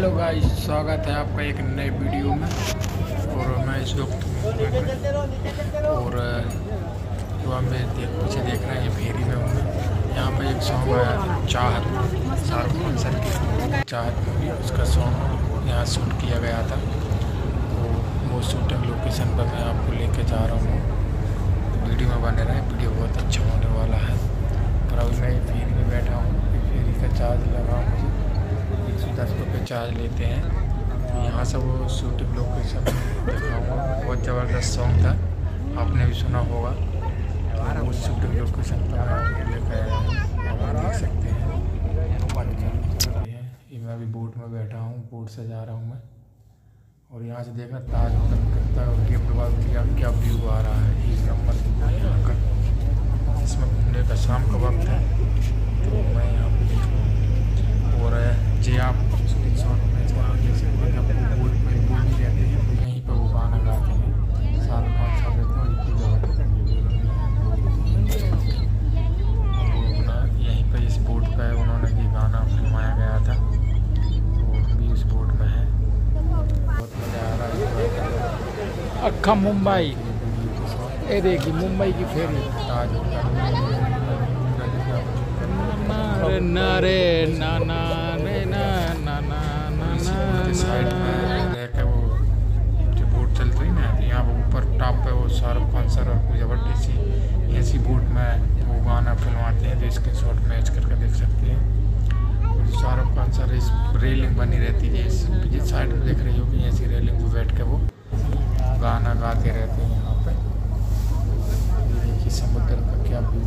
Hello guys, स्वागत है आपका एक नए वीडियो में। और मैं इस वक्त और जो मेरे देख, पीछे देख रहे हैं, ये फेरी में हूँ यहाँ पे एक सॉन्ग आया चाहत, शाहरुख खान सर की। चाहत मूवी उसका सॉन्ग यहाँ शूट किया गया था। तो वो शूटिंग लोकेशन पर मैं आपको लेके जा रहा हूँ। वीडियो में बने रहे, वीडियो बहुत अच्छा होने वाला है और अभी मैं फेरी में बैठा हूँ फेरी का चार्ज लगा मुझे एक सौ दस रुपये चार्ज लेते हैं। तो यहाँ से वो शूटिंग लोकेशन दिखाऊँगा। बहुत ज़बरदस्त सॉन्ग था। आपने भी सुना होगा। तो वो शूटिंग लोकेशन पर मैं लेकर देख सकते हैं। मैं अभी बोट में बैठा हूँ। बोट से जा रहा हूँ मैं। और यहाँ से देखना ताज होटल कितना गिफ्ट क्या क्या व्यू आ रहा है। एक नंबर यहाँ का इसमें घूमने का शाम का वक्त है। तो मैं यहाँ पे देखूँ। और जी आप में इस बोल बोल भी रहते हैं तो यहीं पर वो गाना गाते हैं साल पाँच साल रहते हैं अपना यहीं पर इस बोर्ड पर उन्होंने ये गाना फिल्माया गया था तो भी उस बोर्ड में है बहुत मज़ा आ रहा है अक्खा मुंबई। ये देखिए मुंबई की फेरी। ताज होटल नारे नारे पूजा भट्टी सी बोट में वो गाना फिल्माते हैं तो इसके शॉट मैच करके देख सकते हैं। और शाहरुख खान सर इस रेलिंग बनी रहती है, इस पीछे साइड में देख रही होगी, ऐसी रेलिंग पर बैठ के वो गाना गाते रहते हैं यहाँ पर देखिए समुद्र का क्या है